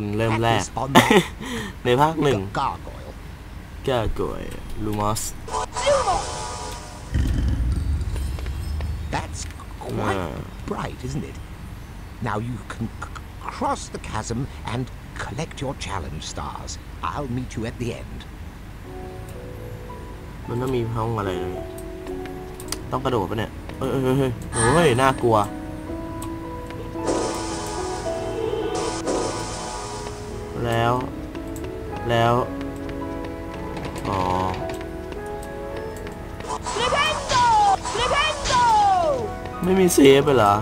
คุณเริ่มแรก Practice on that ในภาคหนึ่ง gargoyle. แก้กวยลูมอส That's quite Ah. bright, isn't it? Now you can c- cross the chasm and collect your challenge stars. I'll meet you at the end. มันต้องมีห้องอะไรเลย ต้องกระโดดปะเนี่ยเอ้ยเอ้ยเอ้ยเอ้ยโอ้ยน่ากลัวแล้ว แล้ว อ๋อ Flipendo! Flipendo! ไม่มีเซฟเลยเหรอ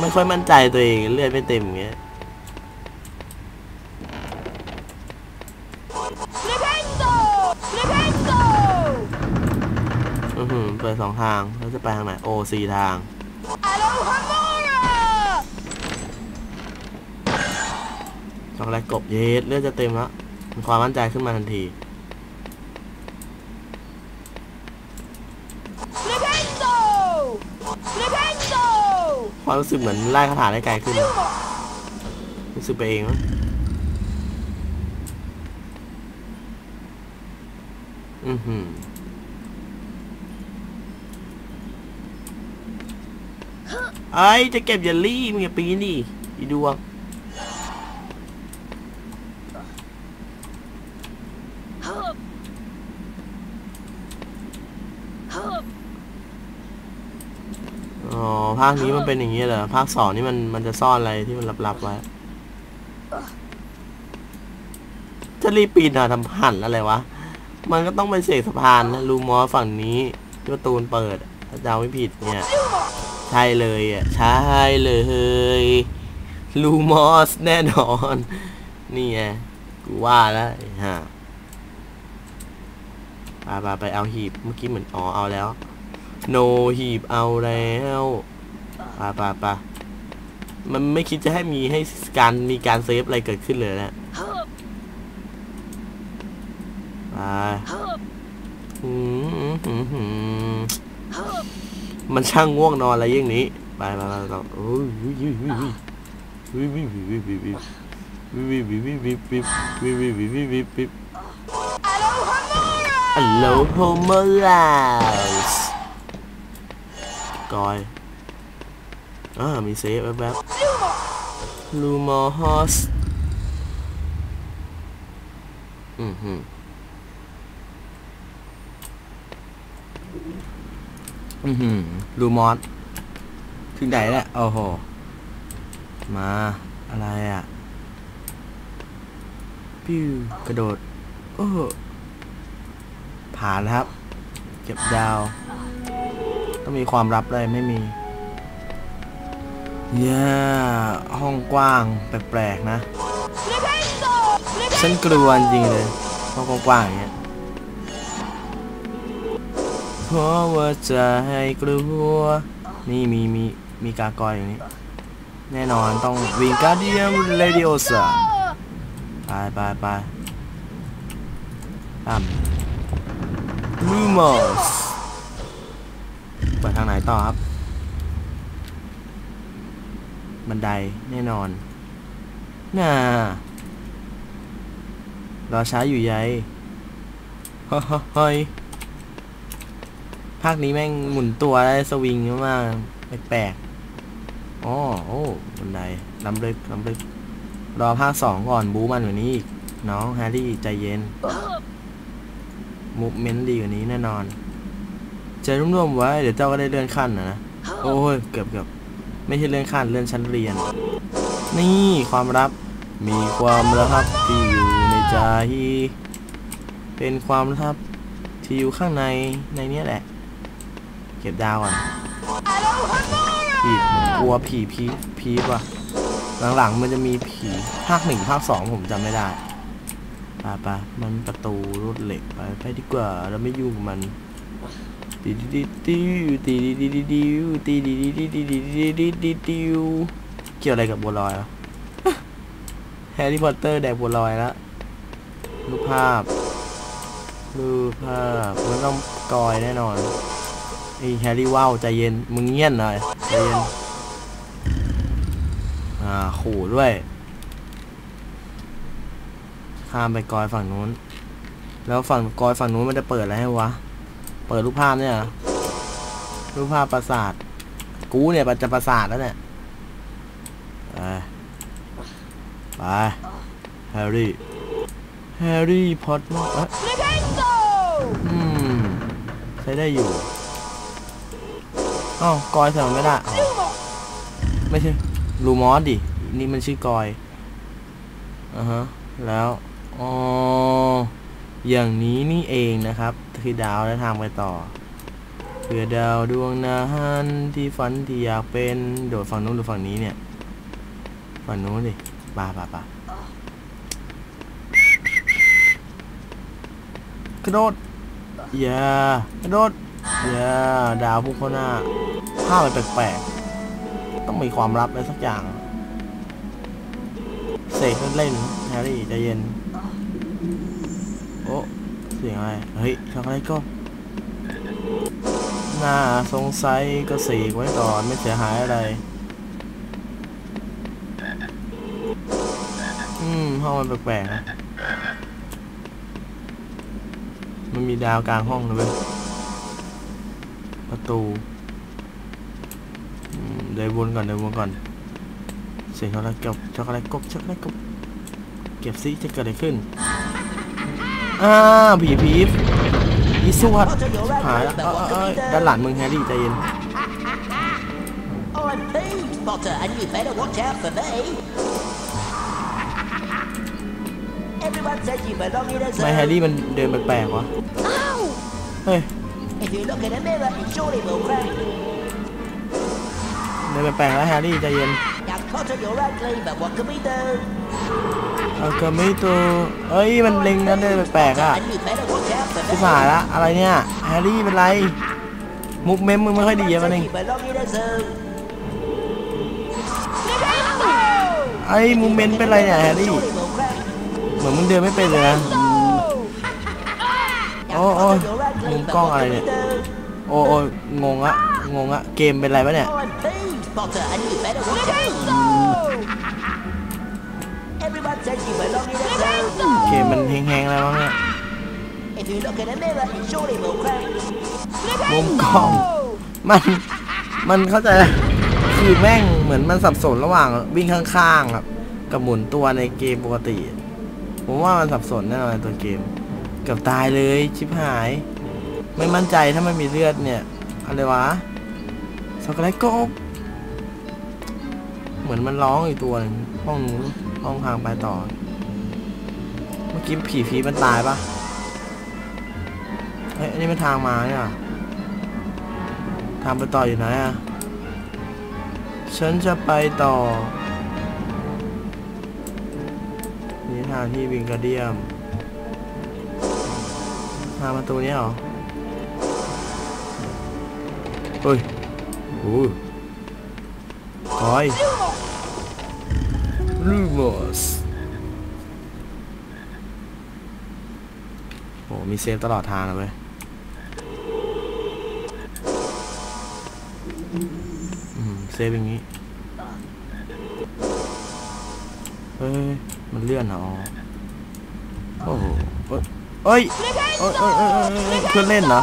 ไม่ค่อยมั่นใจตัวเองเลือดไม่เต็มอย่างเงี้ย Flipendo! Flipendo! อือหือเปิดสองทาง แล้วจะไปทางไหน โอสี่ทาง Alohomora! ช็อกโก แลตกบเยสเลือดจะเต็มแล้วมีความมั่นใจขึ้นมาทันที Flipendo! Flipendo! ความรู้สึกเหมือนไล่คาถาได้ไกลขึ้น รู้สึกไปเองมั้งอือหือไอ้ยจะเก็บเยลลี่มึงอย่าปีนดิอีดวง อ๋อ ภาคนี้มันเป็นอย่างนี้เหรอภาคสองนี่มันมันจะซ่อนอะไรที่มันลับๆไว้จะรีบปีนอะทำหันอะไรวะ มันก็ต้องไปเสกสะพานนะรูมอฝั่งนี้ที่ประตูนเปิดถ้าจำไม่ผิดเนี่ย ใช่เลยอะใช่เลยลูมอสแน่นอน นี่ไงกูว่าแล้วไอ้ห่าไปไปไปเอาหีบเมื่อกี้เหมือนอ๋อเอาแล้ว โนหีบเอาแล้ว ปไปไปมันไม่คิดจะให้มีให้การมีการเซฟอะไรเกิดขึ้นเลยนะไปหืมหืมหืมมันช่างง่วงนอนอะไรอย่างนี้ ไปไปไปไปโอ้ยวิววิววิววิววิววิววิววิววิววิววิววิววิววิววิววิววิววิว Alohomora! ฮัลโหลโฮโมลาสกอย อ่ามีเซฟแวบๆลูมอฮอสอืมหืมอืมหืมลูมอสถึงไหนแล้วโอ้โห มาอะไรอะ ปิ้ว กระโดด โอ้ผ่านครับ เก็บดาว ต้องมีความลับเลยไม่มี เย้ห้องกว้างแปลกๆนะ Flipendo! ฉันกลัวจริงเลยห้องกว้างๆอย่างเงี้ยเพราะว่าใจกลัว นี่มีมีมีกากอยอย่างนี้ แน่นอนต้องวิงการเดียมเรดิโอสไปไปไปตามลูมอสเปิดทางไหนต่อครับ บันไดแน่นอน น่ารอช้าอยู่ยเฮ้ยเฮ้ยภาคนี้แม่งหมุนตัวได้สวิงมากแปลกๆอ๋อโอ้บันไดล้ำลึกล้ำลึก รอภาคสองก่อนบูมันกว่านี้อีก น้องแฮร์รี่ใจเย็นมูฟเมนต์ดีกว่านี้แน่นอนใจร่วมๆไว้ เดี๋ยวเจ้าก็ได้เลื่อนขั้นนะนะ โอ้ยเกือบเกือบ ไม่ใช่เลื่อนขั้นเลื่อนชั้นเรียน นี่ความลับมีความลับที่อยู่ในใจ เป็นความลับที่อยู่ข้างในในนี้แหละ เก็บดาวก่อนผีกลัวผีพีพีว่ะ หลังๆมันจะมีผีภาคหนึ่งภาคสองผมจำไม่ได้ไปไปมันประตูรถเหล็กไปไปดีกว่าเราไม่ยุ่งกับมัน ตีดีดีดิวตีดีดีดีดิวตีดีดีดีดีดีดีดีดีดิวเกี่ยวอะไรกับบัวลอยวะแฮร์รี่พอตเตอร์แดกบัวลอยแล้วรูปภาพ รูปภาพมันต้องกอยแน่นอนไอ้แฮร์รี่ว้าวใจเย็นมึงเงียบหน่อยใจเย็นออ่าขู่ด้วยข้ามไปกอยฝั่งนู้น แล้วฝั่งกอยฝั่งนู้นมันจะเปิดอะไรให้วะ เปิดรูปภาพเนี่ยหรอรูปภาพปราสาท กูเนี่ยมันจะปราสาทแล้วเนี่ยไปไปแฮร์รี่แฮร์รี่พอตเตอร์อืมใช้ได้อยู่อ้าวกอยใส่ไม่ได้ไม่ใช่ลูมอสดิ นี่มันชื่อกอยอ่าฮะ แล้ว อ๋อ อย่างนี้นี่เองนะครับ คือดาวและทางไปต่อเพื่อดาวดวงนั้นที่ฝันที่อยากเป็นโดดฝั่งนู้นหรือฝั่งนี้เนี่ย ฝั่งนู้นดิป่าป่าป่ากระโดดอย่ากระโดดอย่าดาวพุ่งเข้าหน้าภาพมันแปลกๆต้องมีความลับอะไรสักอย่างเสกเล่นแฮร์รี่ใจเย็น เสียงอะไร เฮ้ยช็อกโกแลตก็น่าสงสัยก็สกไว้ก่อนไม่เสียหายอะไร อืม ห้องมันแปลกๆนะ มันมีดาวกลางห้องเว้ยประตูเดินวนก่อนเดินวนก่อน เสียงช็อกโกแลตกบช็อกโกแลตกบช็อกโกแลตกบเก็บซิจะเกิดอะไรขึ้น อ้าวผีผีอีสวัสดหายแล้วเอ้ยเอ้ยเอ้ยด้านหลังมึงแฮร์รี่ใจเย็น I'm Pete Potter, and you better watch out for me. Everyone says you belong in a ทำไมแฮร์ zoo. รี่มันเดินแปลกๆวะเฮ้ย If you look in a mirror, it surely will crack. เดินแปลกๆแล้วแฮร์รี่ใจเย็น Young Potter, you're ugly, but what can we do? เอาเกไม่ตัวเอ้ยมันเล็งนั้นเดินแปลกๆอะ And you better watch out for ชิบ me. หายละอะไรเนี่ยแฮร์รี่เป็นไร มุกเมมมึงไม่ค่อยดีอะ Everyone มันเอง says you belong in a zoo. Flipendo! ไอ้มูเมนต์เป็นไรเนี่ยแฮร์รี่ Surely will crack. เหมือนมึงเดินไม่เป็นเลยนะ Flipendo! Oh, Young oh, Potter, you're ugly, mùng but con what này can we nè. do? โอ้โอ้งงอะงงอะเกมเป็นไรวะเนี่ย a zoo. เกมมันแห้งๆอะไรบ้งเนี่ยมุมกล้องมันมันเข้าใจคือแม่งเหมือนมันสับสนระหว่างวิ่งข้างๆกับกับหมุนตัวในเกมปกติ ผมว่ามันสับสนแน่นอนในตัวเกมเกือบตายเลยชิบหาย ไม่มั่นใจถ้ามันมีเลือดเนี่ยอะไรวะช็อกโกแลตกบเหมือนมันร้องอีกตัวนึงห้องนู้น ห้องทางไปต่อ เมื่อกี้ผีผีมันตายปะเฮ้ย อันนี้เป็นทางมาเนี่ยทางไปต่ออยู่ไหนอะฉันจะไปต่อ นี่ทางที่วิงการเดียม ทางประตูนี้เหรอเฮ้ยโอ้ยคอย ลูมอสโอ้มี save ตลอดทางเลยเว้ยอืม save อย่างนี้เฮ้ย มันเลื่อนเหรอโอ้โหเอ้ยเอ้ยเอ้ยเอ้ยเอ้ยเอ้ยเอ้ยเพื่อนเล่นเหรอ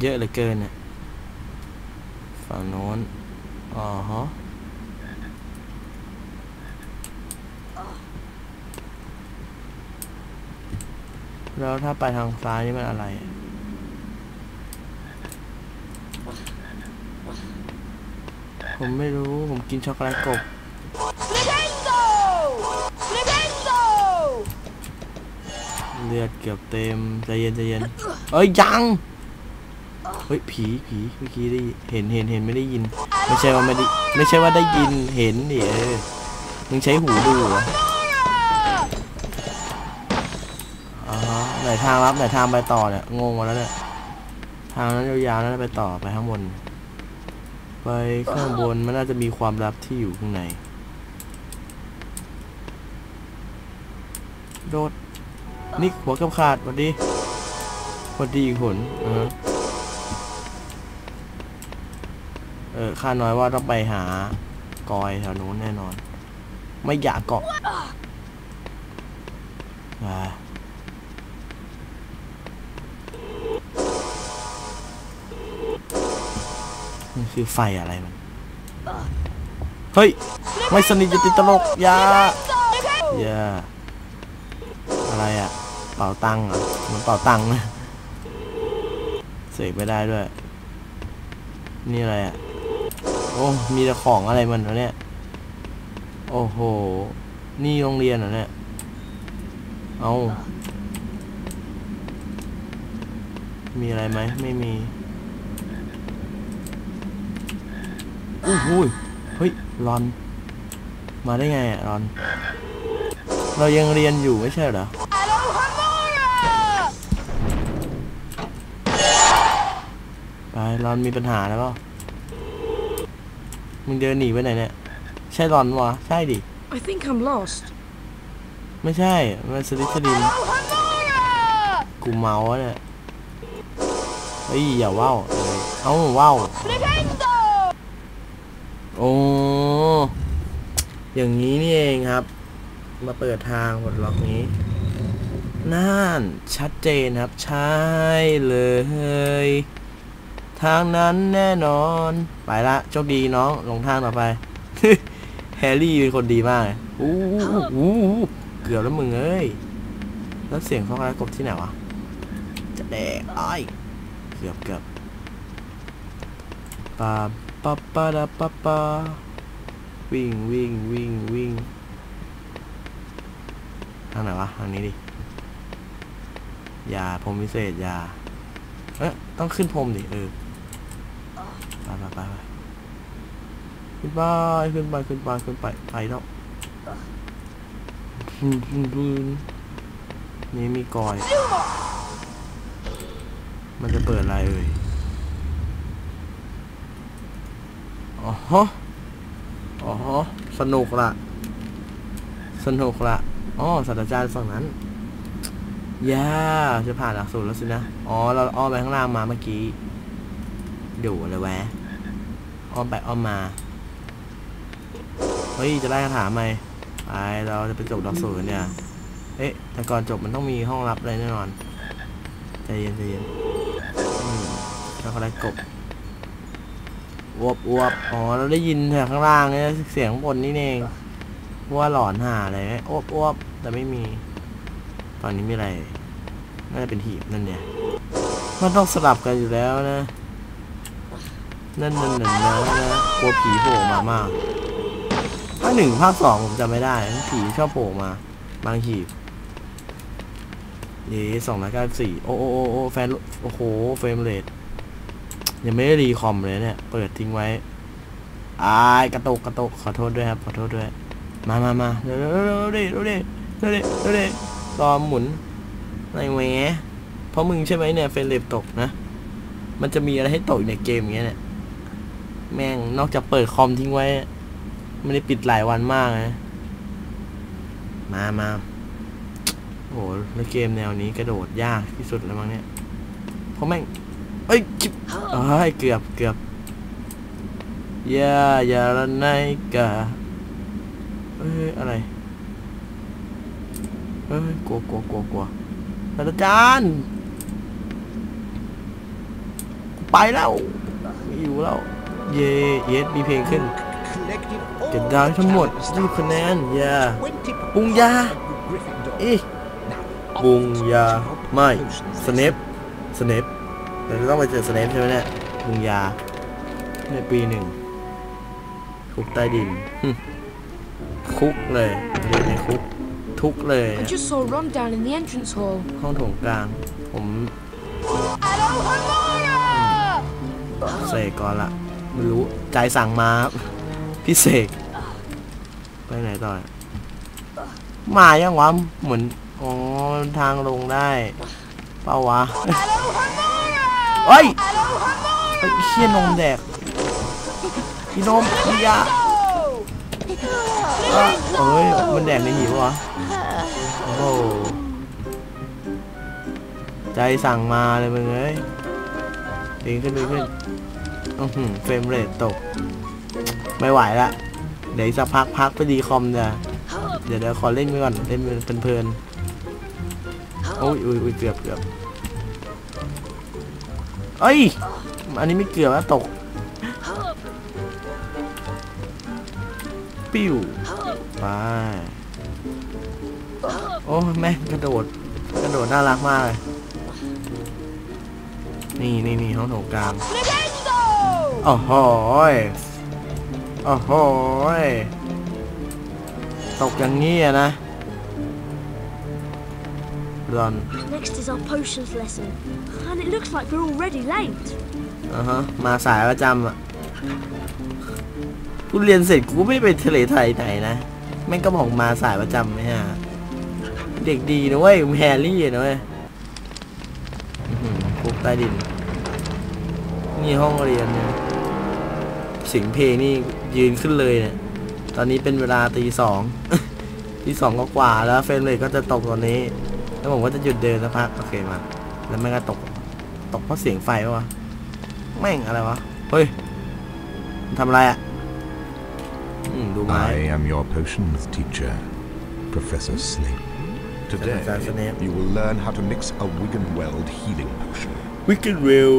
เยอะเหลือเกินเนี่ยฝั่งโน้นอ๋อฮะแล้วถ้าไปทางซ้ายนี่มันอะไรอะผมไม่รู้ ผมกินช็อกโกแลตกบ Flipendo! Flipendo! เลือดเกือบเต็ม ใจเย็นใจเย็น เอ้ย ยัง เฮ้ยผีผีเมื่อกี้ได้เห็นเห็นเห็นไม่ได้ยิน ไม่ใช่ว่าไม่ได้ไม่ใช่ว่าได้ยินเห็นดิเออมึงใช้หูดูเหรออ๋อฮะไหนทางลับไหนทางไปต่อเนี่ยงงมาแล้วเนี่ยทางนั้นยาวๆนั้นไปต่อไปข้างบน ไปข้างบนมันน่าจะมีความลับที่อยู่ข้างในโดดนิกหัวกับขาดสวัสดีพอดีผลเออ ออข้าน้อยว่าต้องไปหากอยแถวนู้นแน่นอน ไม่อยากเกาะอ่ามันคือไฟอะไรมัน เฮ้ย ไม่สนิทจะติดตลกยายาอะไรอะ่ะ เป่าตังค์อะมันเป่าตังค์นะเสกไม่ได้ด้วย นี่อะไรอะ่ะ อ้มีแต่ของอะไรมันวะเนี่ย โอ้โห นี่โรงเรียนเหรอเนี่ย เอามีอะไรไหมไม่มีอู้หูเฮ้ยรอน มาได้ไงอะรอน เรายังเรียนอยู่ไม่ใช่เหรอไปรอนมีปัญหาแล้วเปล่า มึงเดินหนีไปไหนเนี่ย ใช่รอนวะใช่ดิ I think I'm lost. ไม่ใช่ มันสลิสลินกูเมาอะเนี่ยเฮ้ยอย่าว่าวเออเอ้าว่าว Flipendo! โอ้อย่างนี้นี่เองครับ มาเปิดทางปลดล็อกนี้น่านชัดเจนครับ ใช่เลย ทางนั้นแน่นอน ไปละโชคดีน้องลงทางต่อไป แฮร์รี่เป็นคนดีมากอู้หูอู้หูเกือบแล้วมึงเอ้ย แล้วเสียงเขาอะไรกบที่ไหนวะ จะแดกอ้อยเกือบเกือบปาปาปาดาปาปาวิ่งวิ่งวิ่งวิ่งทางไหนวะทางนี้ดิยาพรมวิเศษยาเอ๊ะต้องขึ้นพรมดิเออ ไปไปขึ้นไปขึ้นไปขึ้นไปขึ้นไปไปแล้วบึ้นบึ้นบึ้นนี่มีกอย มันจะเปิดอะไรเอ่ยอ๋อฮะอ๋อฮะสนุกละสนุกละอ๋อศาสตราจารย์ฝั่งนั้นย่าจะผ่านหลักสูตรแล้วสินะ อ๋อ เราอ้อมไปข้างล่างมาเมื่อกี้ดูอะไรแวะ อ้อมไปอ้อมมา เฮ้ย จะได้คาถาไหมไปเราจะไปจบหลักสูตรกันเนี่ย เอ๊ะ แต่ก่อนจบมันต้องมีห้องลับอะไรแน่นอน ใจเย็นใจเย็นอืมแล้วก็ได้กบวบวบอ๋อ เราได้ยินแถวข้างล่างเนี่ยเสียงบนนี่เองว่าหลอนหาอะไรไหมอวบอวบแต่ไม่มี ตอนนี้มีอะไร น่าจะเป็นหีบนั่นเนี่ย มันต้องสลับกันอยู่แล้วนะ นั่นนั่นนั่นนะนะกลัวผีโผล่มามากภาคหนึ่งภาคสองผมจำไม่ได้ ผีชอบโผล่มา บางหีบเย้สองร้อยเก้าสิบสี่โอ้โอ้โอ้โอ้แฟนโอ้โหเฟรมเรทยังไม่ได้รีคอมเลยเนี่ย เปิดทิ้งไว้อายกระตุกกระตุกขอโทษด้วยครับ ขอโทษด้วย มามามาเร็วเร็วเร็วเร็วดิเร็วดิเร็วเร็วดิรอหมุนอะไรแหมเพราะมึงใช่ไหมเนี่ยเฟรมเรทตกนะ มันจะมีอะไรให้ตกในเกมอย่างเงี้ยเนี่ย แม่งนอกจากเปิดคอมทิ้งไว้ ไม่ได้ปิดหลายวันมากนะมามาโอ้โหแล้วเกมแนวนี้กระโดดยากที่สุดแล้วมั้งเนี่ยเพราะแม่งเอ้ยจิบเอ้ยเกือบเกือบอย่าอย่าละไนกะเอ้ยอะไรเอ้ยกลัวกลัวกลัวกลัวศาจารย์ไปแล้วไม่อยู่แล้ว เย่เยสมีเพลงขึ้น Collected all เก็บดาวทั้งหมด challenge ยี่คะแนนอย่า20ปุงยา of Gryffindor. อี Now, ปุงยา opposite help ไม่ potions สเนปสเนปเราจะต้องไปเจอสเนปใช่ไหมเนี่ยปุงยาในปีหนึ่งคุกใต้ดินหึคุกเลยเรียนในคุกทุกเลย I just saw Ron down in the entrance hall. ห้องโถงกลาง ผมเสกก่อนละ ไม่รู้ใจสั่งมาพี่เสกไปไหนต่อ มายังวะเหมือนอ๋อทางลงได้เปล่าวะเฮ้ยไอ้เคี้ยนมแดกพี่นมพี่ยาเอ้ยมันแดกในหิววะโอ้โหใจสั่งมาเลยมึงเอ้ยดีขึ้นดีขึ้นอือหือ เฟรมเรทตก ไม่ไหวละ เดี๋ยวอีกสักพักพักไปดีคอมจะเดี๋ยวเดี๋ยวขอเล่นไปก่อนเล่นเป็นเพลินๆโอ้ยอุ้ยอุ้ยเกือบเกือบเอ้ย อันนี้ไม่เกือบแล้วตก ปิ้วไปโอ้แม่งกระโดด กระโดดน่ารักมากเลย นี่นี่นี่ห้องโถงกลาง Flipendo! โอ้โหยโอ้โหยตกอย่างนี้อะนะรอน Next is our potions lesson. And it looks like we're already late. อ่าฮะมาสายประจำอะกูเรียนเสร็จกูก็ไม่ไปทะเลไทยไหนนะแม่งก็บอกมาสายประจำไหมฮะเด็กดีนะเว้ยแฮร์รี่นะเว้ยอื้อหือคุกใต้ดิน นี่ห้องเรียนเนี่ย เสียงเพลงนี่ยืนขึ้นเลยเนี่ย ตอนนี้เป็นเวลาตีสองตีสองก็กว่าๆแล้วเฟรมเลยก็จะตกตอนนี้ แล้วผมก็จะหยุดเดินสักพักโอเคมา แล้วแม่งก็ตก ตกเพราะเสียงไฟปะวะแม่งอะไรวะ เฮ้ยมันทำอะไรอะอืมดูไม้ I am your potions teacher, Professor Snape. Today, Professor Snape. you will learn how to mix a Wiggenweld healing potion. วิกเกนเวล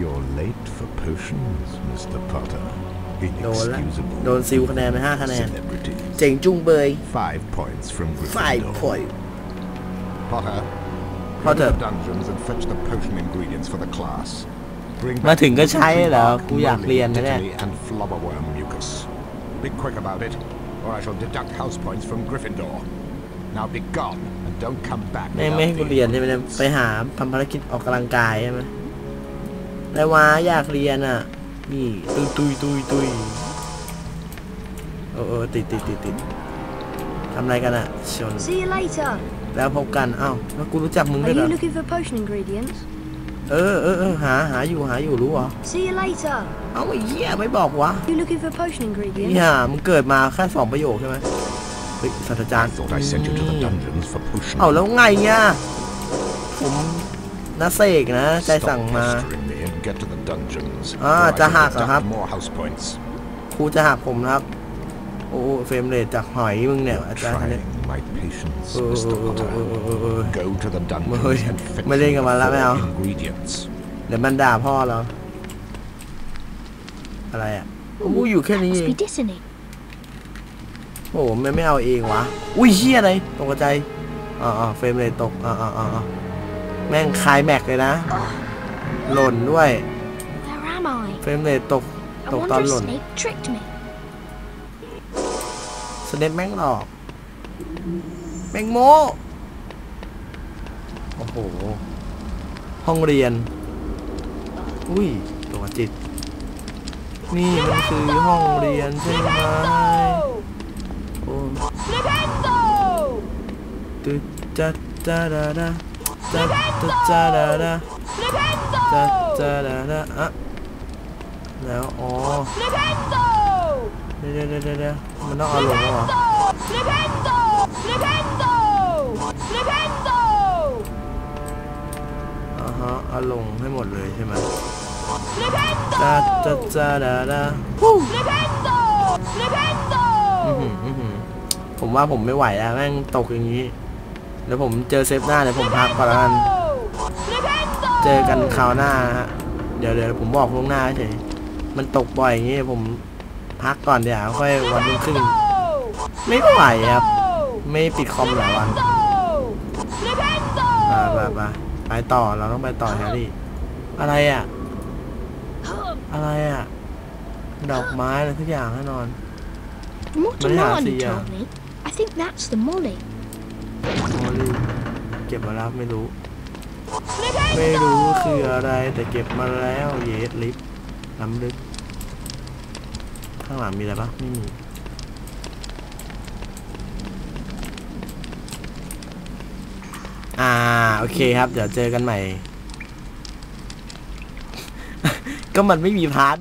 You're late for potions, Mr. Potter. โดนละ Inexcusable. โดนซิลคะแนนไปห้าคะแนน Celebrities. เจ๋งจุงเบย Five points from ไฟ Gryffindor. พอย Potter, Potter. go to the dungeons and fetch the potion ingredients for the class. Bring มา back ถึงก็ใช้เหรอ Bark, กูอยากเรียนนะเนี่ย Dittany, and Flubberworm mucus. Be quick about it, or I shall deduct house points from Gryffindor. Now be gone, and don't come back แม่งไม่ให้ without กู the เรียนใช่ไหมเนี่ยไปหาทำภารกิจออกกำลังกายใช่ไหม แล้ววะอยากเรียนอะ นี่ตุยตุยตุยตุยเออเออติดติดติดติดทำอะไรกันอะชน See you later. แล้วพบกันอ้าวแล้วกูรู้จักมึง Are ด้วยเหร you อ looking for potion ingredients? เออเออเออหาหาอยู่หาอยู่รู้เหรอ See you later. เอ้าไอ้เหี้ยไม่บอกวะ You looking for potion นี่ ingredients? ฮะมึงเกิดมาแค่สองประโยคใช่ไหมเฮ้ยศาสตราจาร I ย์ thought I sent you to the dungeons for potions. เอาแล้วไงเนี่ยผมนัเสกนะใจสั่ง Stop มา pestering me and get to the dungeons. Ah, or I shall Jahak, deduct Jahak. more house points. ครูจะหักผมนะครับ โอ้เฟรมเรทจากหอยมึงเนี่ยอาจารย์คนนี้ Trying my patience, เออ Mr. เออเออ Potter. เออเออเออ Go to the dungeons Ôi, and fetch mày lên the cả mà làm four nào? ingredients. เดี๋ยวมันด่าพ่อเราอะไรอะกูอยู่แค่นี้เอง Dissony. โอ้โหมันไม่เอาเองวะ อุ้ยเฮียอะไรตกใจอ่าอ่าเฟรมเรทตกอ่าอ่าอ่าอ่าแม่งคลายแม็กเลยนะ หล่นด้วย Where am I? เฟรมเรทตก I ตกตอน wonder ห if ล่น Snape tricked me. สเนปแม่งหลอกแม่งโมโอ้โห ห้องเรียน อุ้ย ตัวจิต นี่มันคือห้องเรียนใช่ไหมโอ้ Flipendo! ตึ๊ดจัดจ้าดาดาจัดจัดจ้าดาดา จัด Flipendo! จ้าดาดาอะแล้วอ๋อ Flipendo! เดี๋ยวเดี๋ยวเดี๋ยวเดี๋ยวมันต้องเอาลงแล้วเหรอ Flipendo! Flipendo! Flipendo! อ่าฮะเอาลงให้หมดเลยใช่ไหม Flipendo! จ้าจ้าจ้าดาดา Flipendo! Flipendo! อื้อหืออื้อหือผมว่าผมไม่ไหวแล้วแม่งตกอย่างนี้เดี๋ยวผมเจอเซฟหน้าเดี๋ยวผมพักก่อนแล้วกัน Flipendo! เจอกันคราวหน้านะฮะเดี๋ยวเดี๋ยวผมบอกล่วงหน้าเฉยมันตกบ่อยอย่างนี้ผมพักก่อนเดี๋ยวค่อยวันรุ่งขึ้น ไม่ไหวครับ ไม่ปิดคอมหลายวัน Flipendo! ไปไปไปไปต่อเราต้องไปต่อแฮร์รี่อะไรอะ อะไรอะ ดอกไม้อะไรทุกอย่างแน่นอน What Mà nó hả Hermione thì, à, told me. I think that's the molly. โมลีเก็บมาแล้วไม่รู้ ไม่รู้คืออะไรแต่เก็บมาแล้วเยสลิฟต์ล้ำลึก ข้างหลังมีอะไรปะไม่มีอ่า โอเคครับ เดี๋ยวเจอกันใหม่ ก็มันไม่มีพาร์ท